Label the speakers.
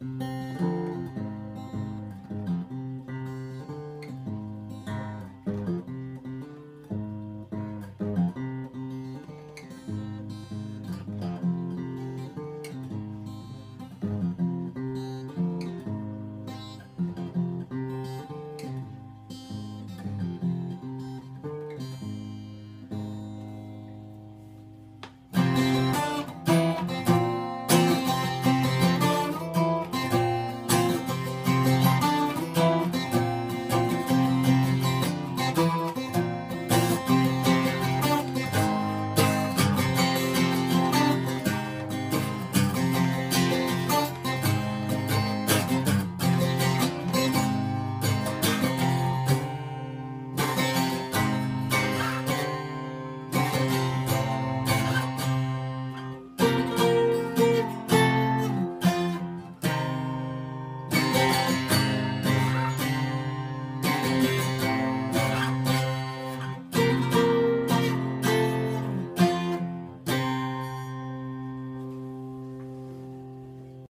Speaker 1: Bye.